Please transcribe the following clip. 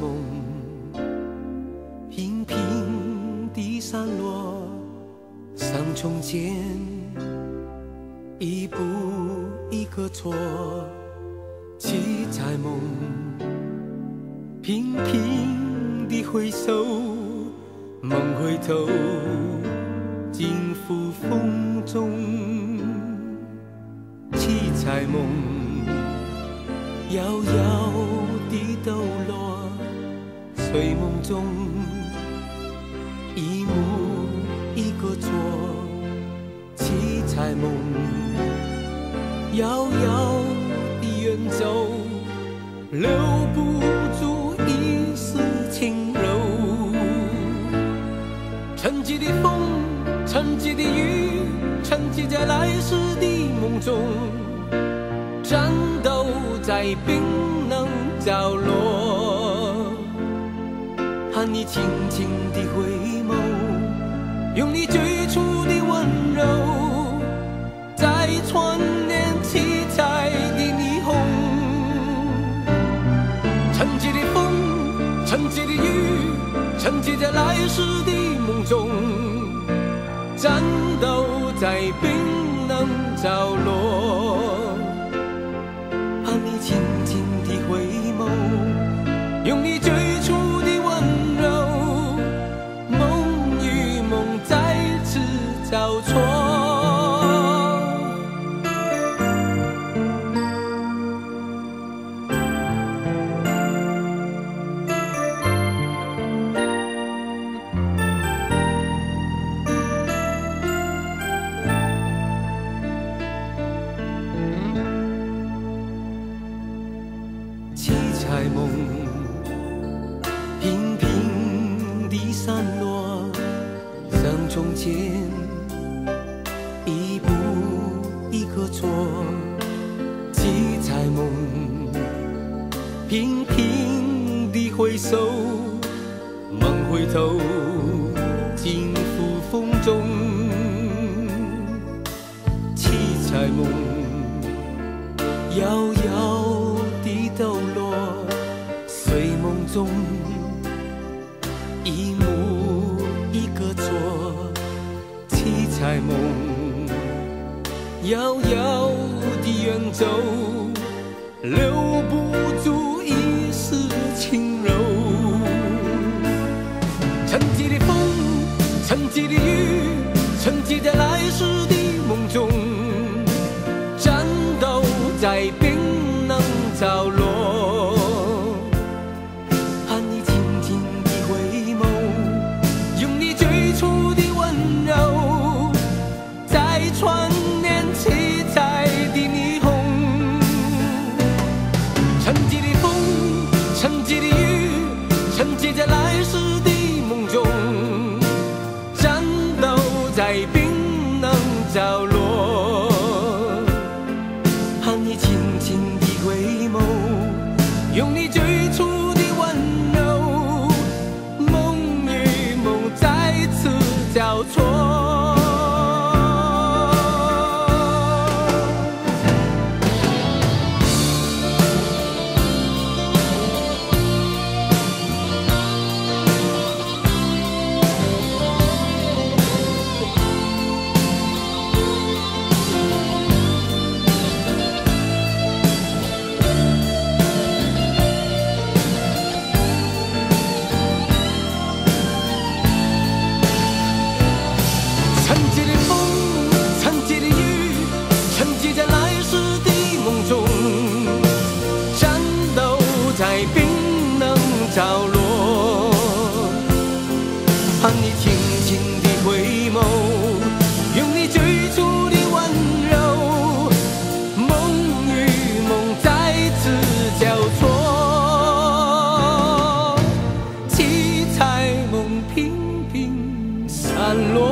梦平平地散落，像从前一步一个错。七彩梦平平地回首，梦回头，尽付风中。七彩梦遥遥地抖落。睡梦中，一幕一个错，七彩梦，遥遥地远走，留不住一丝轻柔。沉寂的风，沉寂的雨，沉寂在来时的梦中，战斗在冰冷角落，盼你轻轻地回眸，用你最初的温柔，再串联七彩的霓虹。沉寂的风，沉寂的雨，沉寂在来时的梦中，战斗在冰冷角落，盼你轻轻地回眸，用你最交错。七彩梦，频频地散落，像从前，错。七彩梦，频频地回首，梦回头，尽付风中。七彩梦。遥遥地抖落，睡梦中，一幕一个错，七彩梦，遥遥地远走，留不住一丝轻柔。沉寂的风，沉寂的雨，沉寂在来时的梦中。战斗在冰冷角际的雨，沉寂在来世的梦中，战斗在冰冷角落。盼你轻轻地回眸，用你最初的温柔，梦与梦再次交错。角落，盼你轻轻的回眸，用你最初的温柔，梦与梦再次交错。七彩梦频频散落。